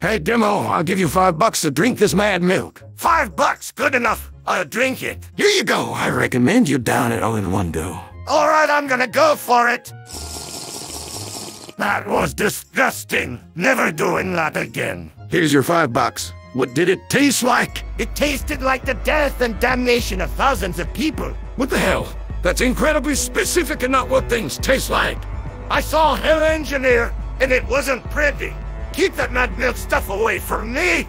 Hey, Demo, I'll give you five bucks to drink this mad milk. Five bucks, good enough. I'll drink it. Here you go. I recommend you down it all in one go. All right, I'm gonna go for it. That was disgusting. Never doing that again. Here's your five bucks. What did it taste like? It tasted like the death and damnation of thousands of people. What the hell? That's incredibly specific and not what things taste like. I saw Hell Engineer, and it wasn't pretty. Keep that mad milk stuff away from me.